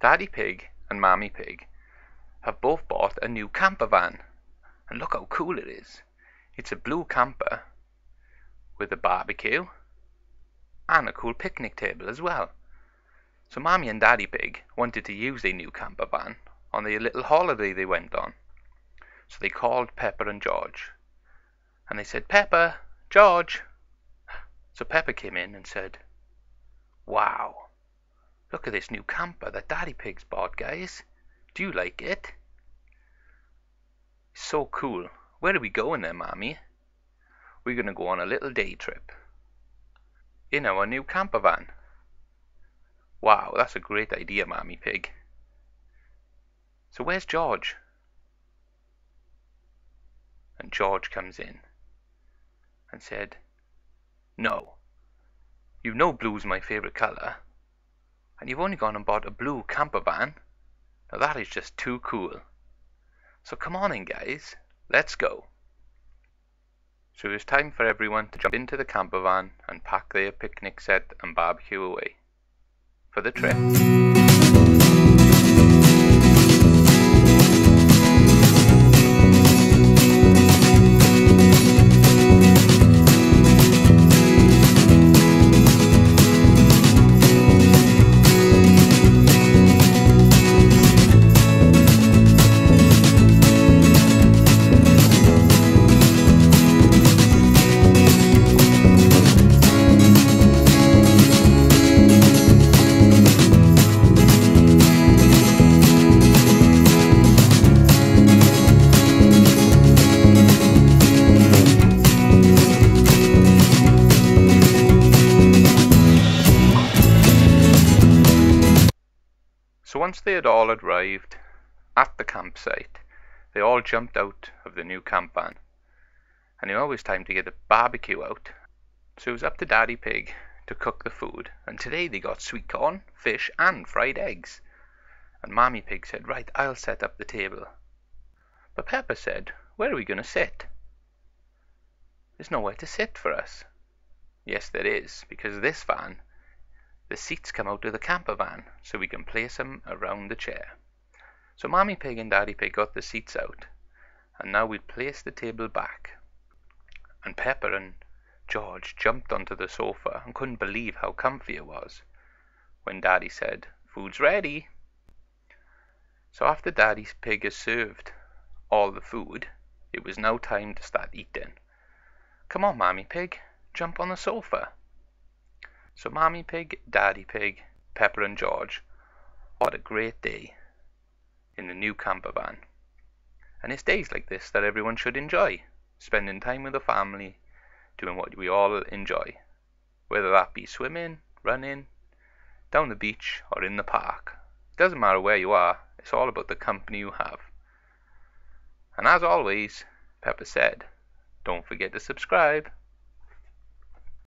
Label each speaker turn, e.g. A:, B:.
A: Daddy Pig and Mammy Pig have both bought a new camper van. And look how cool it is. It's a blue camper with a barbecue and a cool picnic table as well. So Mammy and Daddy Pig wanted to use their new camper van on their little holiday they went on. So they called Peppa and George. And they said, Peppa, George. So Peppa came in and said, Wow, look at this new camper that Daddy Pig's bought, guys. Do you like it? So cool. Where are we going there, Mommy? We're going to go on a little day trip. In our new camper van. Wow, that's a great idea, Mommy Pig. So where's George? And George comes in and said, No, you know blue's my favourite colour, and you've only gone and bought a blue camper van. Now that is just too cool. So come on in, guys, let's go. So it was time for everyone to jump into the camper van and pack their picnic set and barbecue away for the trip. Once they had all arrived at the campsite, they all jumped out of the new camp van. And it was time to get the barbecue out. So it was up to Daddy Pig to cook the food. And today they got sweet corn, fish, and fried eggs. And Mammy Pig said, Right, I'll set up the table. But Peppa said, Where are we going to sit? There's nowhere to sit for us. Yes, there is, because this van the seats come out of the camper van, so we can place them around the chair. So Mommy Pig and Daddy Pig got the seats out, and now we'll place the table back. And Peppa and George jumped onto the sofa and couldn't believe how comfy it was when Daddy said, Food's ready. So after Daddy Pig has served all the food, it was now time to start eating. Come on, Mommy Pig, jump on the sofa. So Mommy Pig, Daddy Pig, Peppa and George had a great day in the new camper van. And it's days like this that everyone should enjoy, spending time with the family, doing what we all enjoy, whether that be swimming, running, down the beach or in the park. It doesn't matter where you are, it's all about the company you have. And as always, Peppa said, don't forget to subscribe.